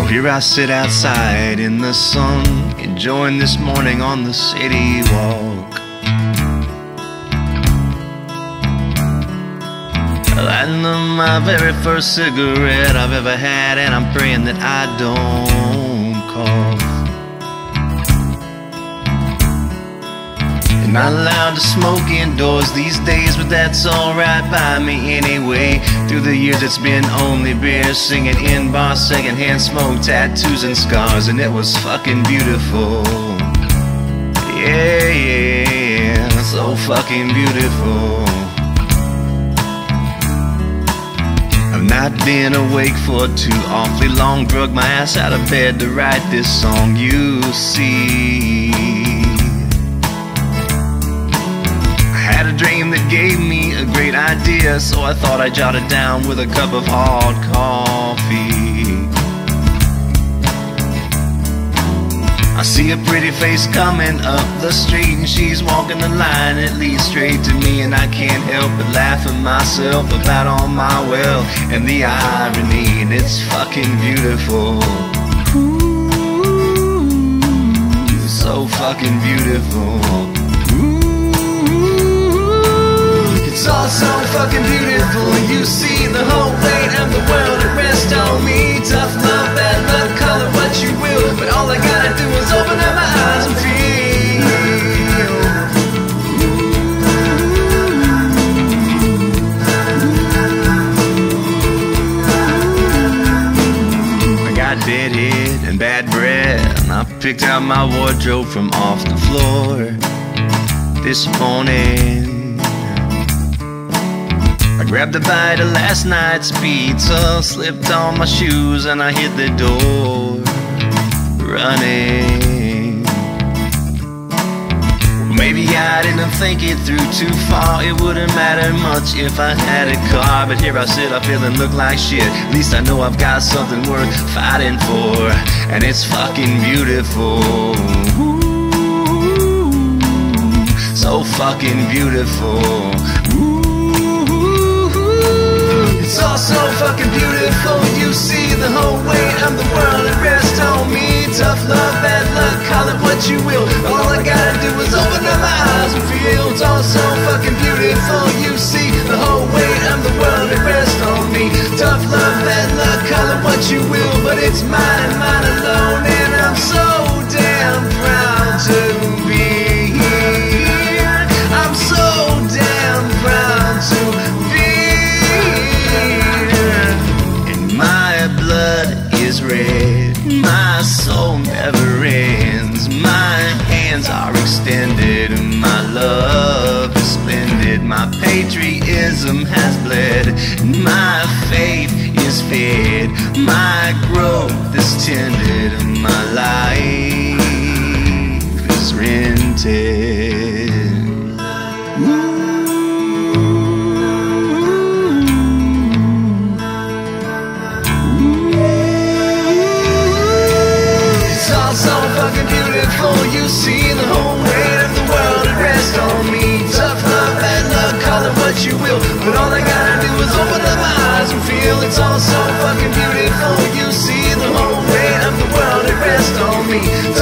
here I sit outside in the sun, enjoying this morning on the city walk. Lighting up my very first cigarette I've ever had, and I'm praying that I don't cough. Not allowed to smoke indoors these days, but that's alright by me anyway. Through the years, it's been only beer, singing in bars, secondhand smoke, tattoos, and scars, and it was fucking beautiful. Yeah, yeah, so fucking beautiful. I've not been awake for too awfully long, drug my ass out of bed to write this song. You see. Dream that gave me a great idea, so I thought I'd jot it down with a cup of hard coffee. I see a pretty face coming up the street, and she's walking the line that leads straight to me, and I can't help but laugh at myself about all my wealth and the irony, and it's fucking beautiful. Ooh, so fucking beautiful. Fucking beautiful. You see the whole weight of the world at rest on me. Tough love, bad luck, call it what you will. But all I gotta do is open up my eyes and feel. I got dead head and bad breath. I picked out my wardrobe from off the floor this morning. I grabbed a bite of last night's pizza, slipped on my shoes, and I hit the door running. Maybe I didn't think it through too far. It wouldn't matter much if I had a car. But here I sit, I feel and look like shit. At least I know I've got something worth fighting for. And it's fucking beautiful. Ooh, so fucking beautiful. Ooh. It's all so fucking beautiful. You see the whole weight of the world at rest on me. Tough love, bad luck, call it what you will. All I gotta do is open up my eyes and feel. It's all so fucking beautiful. You see the whole weight of the world at rest on me. Tough love, bad luck, call it what you will. But it's mine mine alone. And I'm so My hands are extended. My love is splendid. My patriotism has bled. My faith is fed. My growth is tended. My life is rented. So fucking beautiful. You see the whole weight of the world at rest on me.